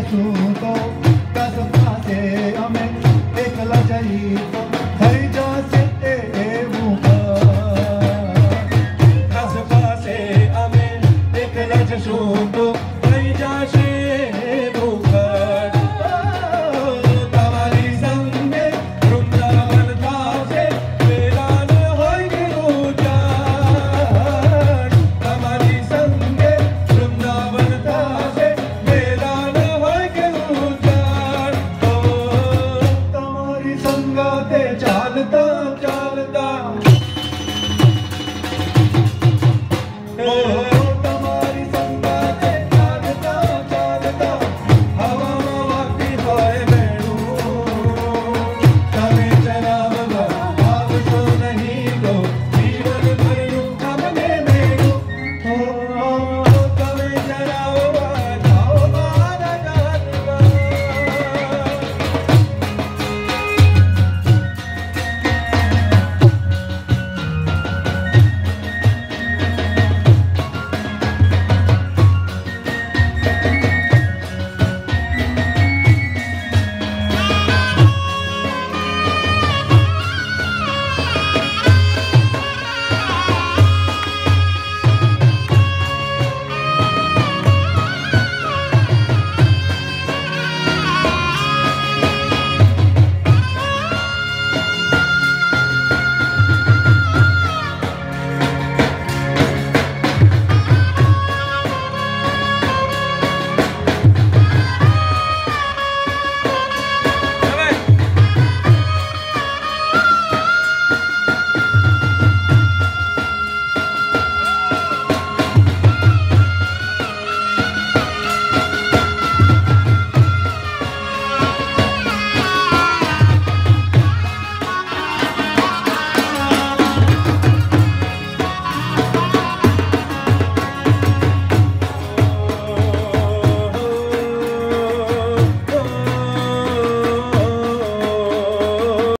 यसु को कसमा से हमें एकला चाहिए तो हरि जा से Junto